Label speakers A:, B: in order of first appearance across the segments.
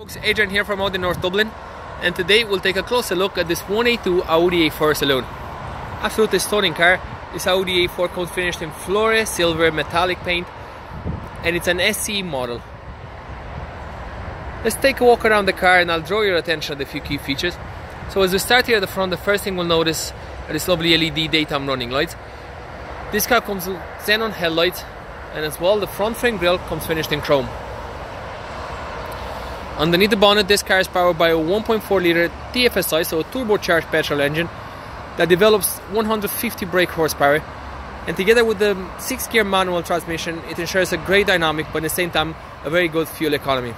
A: Folks, Adrian here from Audi North Dublin and today we'll take a closer look at this 182 Audi A4 Saloon. Absolutely stunning car. This Audi A4 comes finished in Floret silver metallic paint and it's an SE model. Let's take a walk around the car and I'll draw your attention to a few key features. So as we start here at the front, the first thing we'll notice are this lovely LED daytime running lights. This car comes with xenon headlights and as well the front frame grille comes finished in chrome. Underneath the bonnet, this car is powered by a 1.4 litre TFSI, so a turbocharged petrol engine that develops 150 brake horsepower. And together with the 6 gear manual transmission, it ensures a great dynamic but at the same time a very good fuel economy.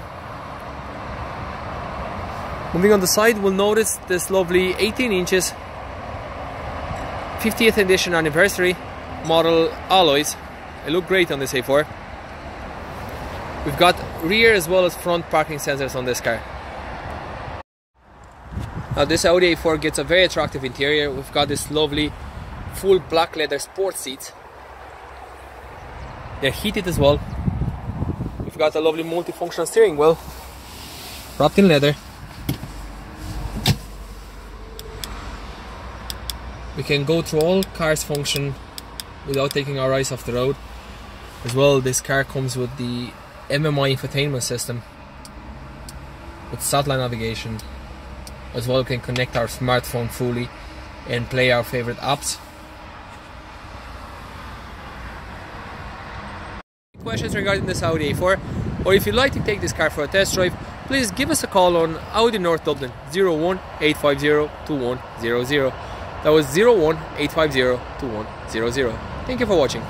A: Moving on the side, we'll notice this lovely 18 inches 50th edition anniversary model alloys. They look great on this A4. We've got rear as well as front parking sensors on this car. Now this Audi A4 gets a very attractive interior. We've got this lovely full black leather sport seats. They're heated as well. We've got a lovely multifunctional steering wheel wrapped in leather. We can go through all car's function without taking our eyes off the road. As well, this car comes with the MMI infotainment system with satellite navigation. As well, we can connect our smartphone fully and play our favorite apps. Questions regarding this Audi A4, or if you'd like to take this car for a test drive, please give us a call on Audi North Dublin 01 850 2100. That was 01 850 2100. Thank you for watching.